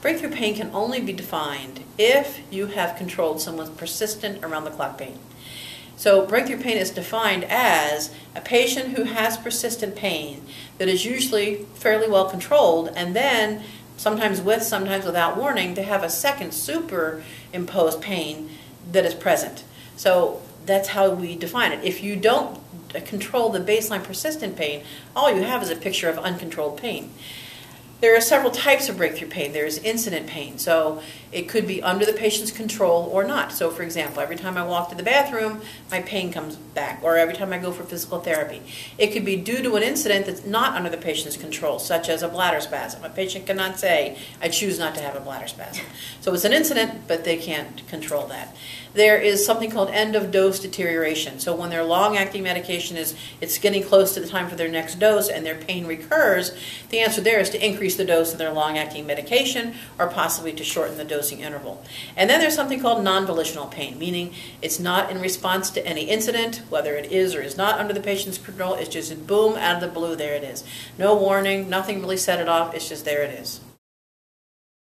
Breakthrough pain can only be defined if you have controlled someone's persistent around the clock pain. So breakthrough pain is defined as a patient who has persistent pain that is usually fairly well controlled and then sometimes with, sometimes without warning, to have a second superimposed pain that is present. So that's how we define it. If you don't control the baseline persistent pain, all you have is a picture of uncontrolled pain. There are several types of breakthrough pain. There is incident pain, so it could be under the patient's control or not. So, for example, every time I walk to the bathroom, my pain comes back, or every time I go for physical therapy. It could be due to an incident that's not under the patient's control, such as a bladder spasm. A patient cannot say, I choose not to have a bladder spasm. So it's an incident, but they can't control that. There is something called end of dose deterioration. So when their long acting medication is it's getting close to the time for their next dose and their pain recurs, the answer there is to increase the dose of their long acting medication or possibly to shorten the dosing interval. And then there's something called non volitional pain, meaning it's not in response to any incident, whether it is or is not under the patient's control, it's just boom, out of the blue, there it is. No warning, nothing really set it off, it's just there it is.